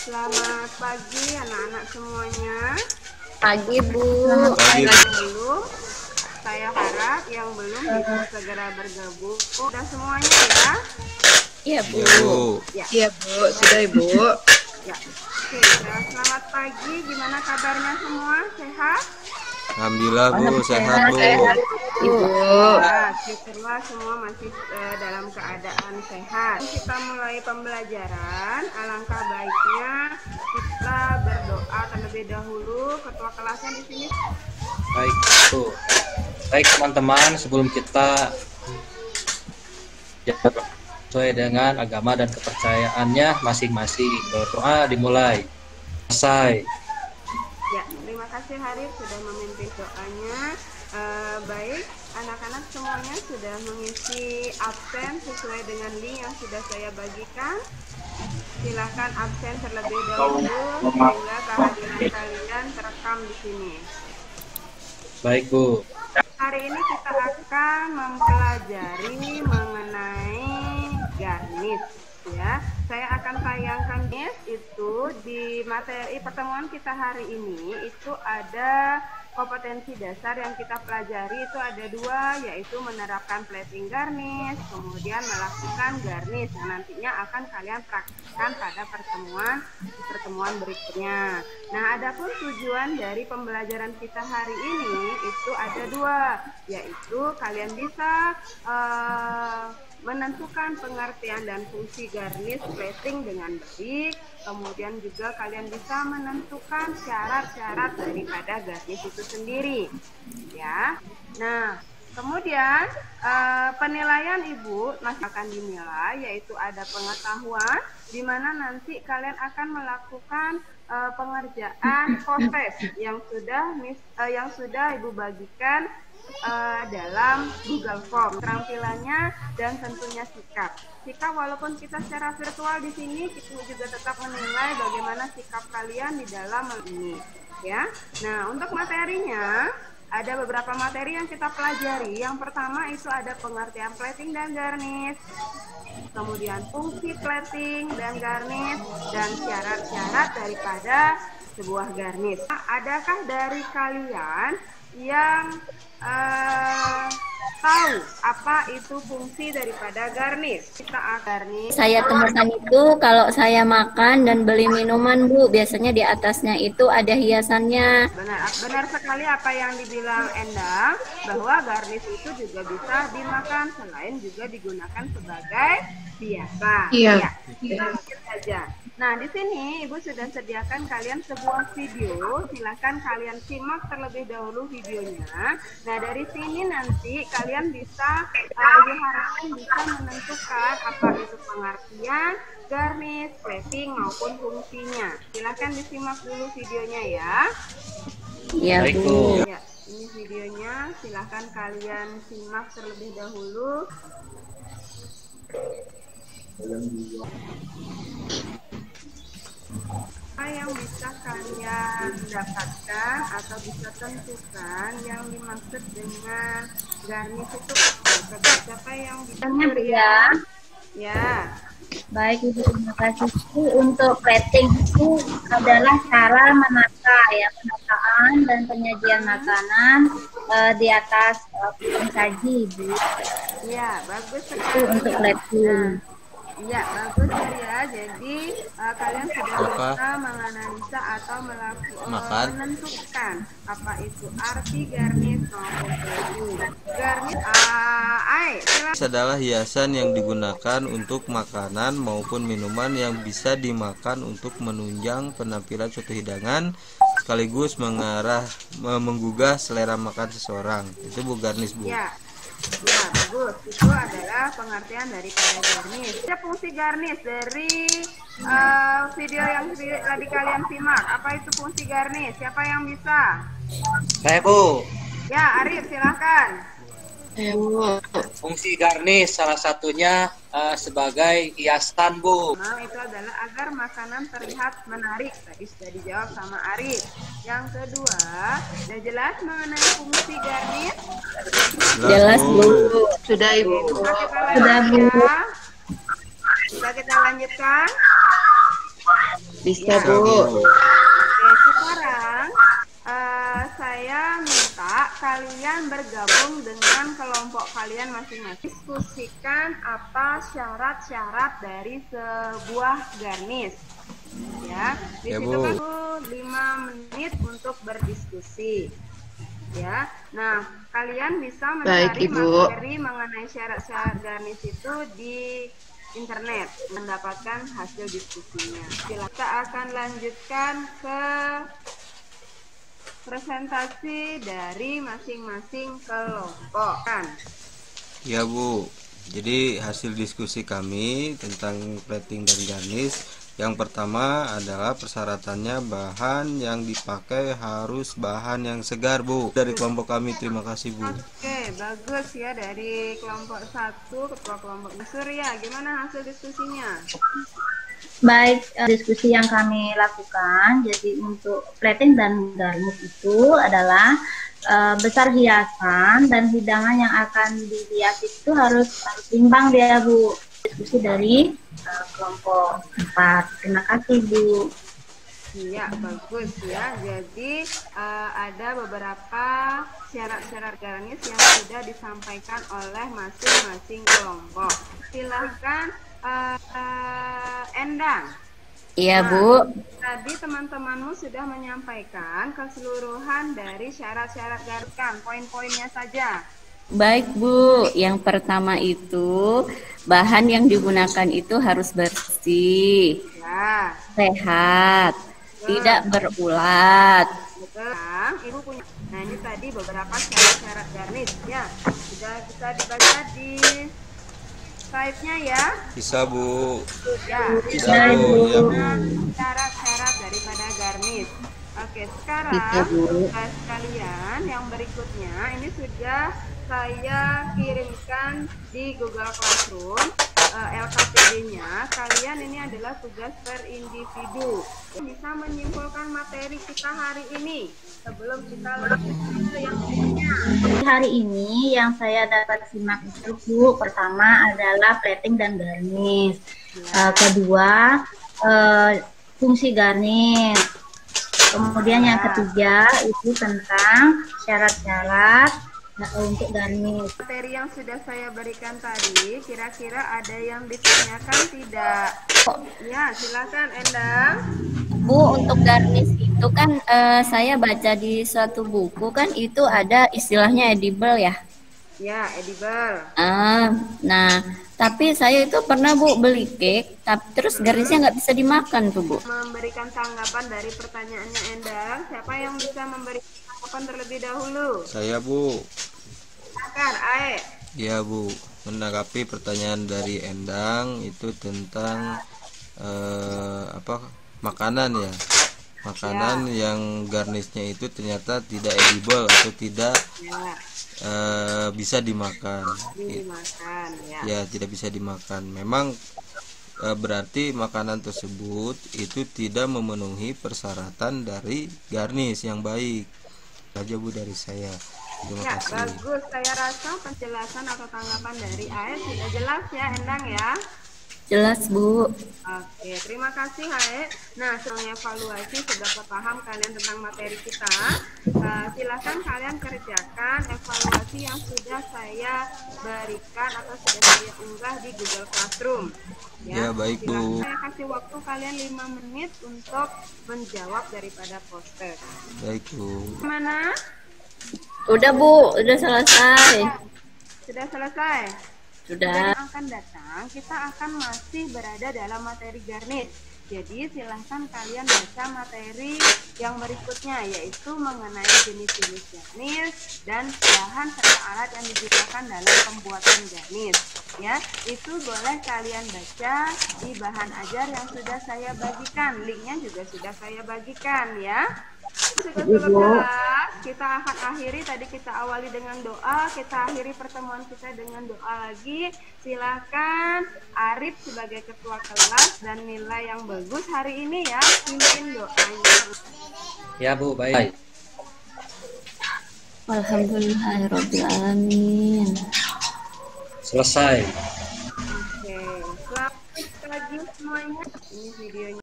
Selamat pagi anak-anak semuanya. Pagi Bu. Pagi. Belum, saya harap yang belum bisa segera bergabung. Sudah semuanya ya? Iya Bu. Iya, Bu. Ya. Iya Bu, sudah Ibu. Ya. Oke, ya, selamat pagi. Gimana kabarnya semua? Sehat? Alhamdulillah Bu, sehat Bu. Ibu. Syukurlah semua masih eh, dalam keadaan sehat. Kita mulai pembelajaran. Alangkah baiknya kita berdoa terlebih dahulu. Ketua kelasnya di sini. Baik, Bu. Baik teman-teman, sebelum kita sesuai dengan agama dan kepercayaannya masing-masing. Berdoa dimulai. Selesai. Ya, terima kasih Harif sudah memimpin doanya. Eh, baik, anak-anak semuanya sudah mengisi absen sesuai dengan link yang sudah saya bagikan. Silahkan absen terlebih dahulu sehingga kehadiran kalian terekam di sini. Baik, Bu. Hari ini kita akan mempelajari mengenai garnish ya. Saya akan tayangkan itu di materi pertemuan kita hari ini itu ada kompetensi dasar yang kita pelajari itu ada dua yaitu menerapkan plating garnish kemudian melakukan garnish yang nantinya akan kalian praktikkan pada pertemuan pertemuan berikutnya. Nah, adapun tujuan dari pembelajaran kita hari ini itu ada dua yaitu kalian bisa eh, menentukan pengertian dan fungsi garnish plating dengan baik. Kemudian juga kalian bisa menentukan syarat-syarat daripada garnish itu sendiri. Ya. Nah, kemudian eh, penilaian Ibu masih akan dinilai yaitu ada pengetahuan di mana nanti kalian akan melakukan eh, pengerjaan proses yang sudah mis- eh, yang sudah Ibu bagikan eh, dalam Google Form tampilannya dan tentunya sikap. Sikap walaupun kita secara virtual di sini kita juga tetap menilai bagaimana sikap kalian di dalam ini ya. Nah, untuk materinya ada beberapa materi yang kita pelajari. Yang pertama itu ada pengertian plating dan garnish. Kemudian fungsi plating dan garnish dan syarat-syarat daripada sebuah garnish. Adakah dari kalian yang eh, tahu apa itu fungsi daripada garnish? Kita akan garnish. Saya temukan itu kalau saya makan dan beli minuman Bu, biasanya di atasnya itu ada hiasannya. Benar, benar sekali apa yang dibilang Endang bahwa garnish itu juga bisa dimakan selain juga digunakan sebagai biasa. Iya. Ya, sedikit saja. Nah, di sini Ibu sudah sediakan kalian sebuah video. Silahkan kalian simak terlebih dahulu videonya. Nah, dari sini nanti kalian bisa uh, diharapkan bisa menentukan apa itu pengertian garnish, plating maupun fungsinya. Silahkan disimak dulu videonya ya. Iya Bu. Ya, ini videonya. Silahkan kalian simak terlebih dahulu. Apa yang bisa kalian dapatkan atau bisa tentukan yang dimaksud dengan garnish itu apa? Siapa yang bisa Ya. Ya, Baik Ibu, terima kasih. Untuk plating itu adalah cara menata ya, penataan dan penyajian makanan eh, di atas eh, piring saji, Bu. ya bagus Itu sekali. untuk plating. Iya, bagus ya. Jadi eh, kalian sudah Apa? bisa menganalisa atau melakukan Makan. menentukan apa itu arti garnish maupun ai, silakan. Garnish adalah hiasan yang digunakan untuk makanan maupun minuman yang bisa dimakan untuk menunjang penampilan suatu hidangan sekaligus mengarah me- menggugah selera makan seseorang. Itu Bu garnish Bu. Ya, ya bagus. Itu adalah pengertian daripada garnish. Ada fungsi garnish dari eh, video yang tadi kalian simak. Apa itu fungsi garnish? Siapa yang bisa? Saya, Bu. Ya, Arif, silahkan. Fungsi garnish salah satunya eh, sebagai hiasan, Bu. Nah, itu adalah agar makanan terlihat menarik. Tadi sudah dijawab sama Arif. Yang kedua, sudah jelas mengenai fungsi garnish? Jelas, Bu. Sudah Ibu. Sudah, Bu. Bisa kita lanjutkan? Bisa, Ya. Bisa, Bu. Kalian bergabung dengan kelompok kalian masing-masing. Diskusikan apa syarat-syarat dari sebuah garnis. Ya, di Ya, situ kan Bu, 5 menit untuk berdiskusi. Ya, nah kalian bisa Baik, mencari Ibu. materi mengenai syarat-syarat garnis itu di internet mendapatkan hasil diskusinya. Silakan kita akan lanjutkan ke presentasi dari masing-masing kelompok kan. Ya Bu, jadi hasil diskusi kami tentang plating dan garnish yang pertama adalah persyaratannya bahan yang dipakai harus bahan yang segar Bu. Dari kelompok kami terima kasih Bu. Oke, bagus ya dari kelompok satu ketua kelompok Surya. Gimana hasil diskusinya? Baik, eh, diskusi yang kami lakukan, jadi untuk plating dan garnish itu adalah eh, besar hiasan dan hidangan yang akan dihias itu harus harus imbang dia Bu. Diskusi dari eh, kelompok 4. Terima kasih Bu. Iya, bagus ya. Jadi eh, ada beberapa syarat-syarat garnis yang sudah disampaikan oleh masing-masing kelompok. Silahkan eh, eh, Endang. Iya, Nah, Bu. Tadi teman-temanmu sudah menyampaikan keseluruhan dari syarat-syarat garkan, poin-poinnya saja. Baik, Bu. Yang pertama itu bahan yang digunakan itu harus bersih, Ya, sehat, tidak berulat. betul. Nah, Ibu punya. Nah, ini tadi beberapa syarat-syarat garnis ya. Sudah bisa dibaca di slide-nya ya. Bisa Bu. Ya, Bisa Bu, ya Bu. syarat-syarat daripada garnis. Oke, sekarang Bisa, Bu. tugas kalian yang berikutnya ini sudah saya kirimkan di Google Classroom Kalian ini adalah tugas per individu. Bisa menyimpulkan materi kita hari ini sebelum kita lanjut ke yang lainnya. Hari ini yang saya dapat simak itu Bu, pertama adalah plating dan garnish. Eh, kedua, eh, fungsi garnish. Kemudian yang ketiga itu tentang syarat-syarat eh, untuk garnish. Materi yang sudah saya berikan tadi, kira-kira ada yang ditanyakan tidak? Ya, silakan Endang. Bu, untuk garnish itu kan eh, saya baca di suatu buku kan itu ada istilahnya edible ya. Ya, edible. Ah, nah, tapi saya itu pernah Bu beli cake, tapi terus garisnya nggak bisa dimakan tuh Bu. Memberikan tanggapan dari pertanyaannya Endang, siapa yang bisa memberikan tanggapan terlebih dahulu? Saya Bu. Silakan, Ae. Ya Bu, menanggapi pertanyaan dari Endang itu tentang eh, apa makanan ya. Makanan yang garnisnya itu ternyata tidak edible atau tidak Ya, eh, bisa dimakan. dimakan ya. Ya, tidak bisa dimakan. Memang eh, berarti makanan tersebut itu tidak memenuhi persyaratan dari garnis yang baik. Saja Bu dari saya. Terima Ya, kasih. bagus. Saya rasa penjelasan atau tanggapan dari Ae sudah jelas ya, Endang ya. Jelas Bu. Oke, terima kasih Hae. Nah, setelah evaluasi sudah paham kalian tentang materi kita. Eh, silakan kalian kerjakan evaluasi yang sudah saya berikan atau sudah saya unggah di Google Classroom. Ya, baik, Bu. Saya kasih waktu kalian 5 menit untuk menjawab daripada poster. Baik Bu. Mana? Udah Bu, udah selesai. Sudah selesai? Sudah. Dan akan datang, kita akan masih berada dalam materi garnish. Jadi silahkan kalian baca materi yang berikutnya yaitu mengenai jenis-jenis garnish dan bahan serta alat yang digunakan dalam pembuatan garnish. Ya, itu boleh kalian baca di bahan ajar yang sudah saya bagikan. Linknya juga sudah saya bagikan ya. Sudah. Kita akan akhiri tadi kita awali dengan doa, kita akhiri pertemuan kita dengan doa lagi. Silakan Arif sebagai ketua kelas dan nilai yang bagus hari ini ya, pimpin doanya. Ya Bu, baik. Alhamdulillahirobbilalamin. Selesai. Oke, selamat pagi semuanya. Ini videonya.